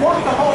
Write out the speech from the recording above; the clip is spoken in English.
want the whole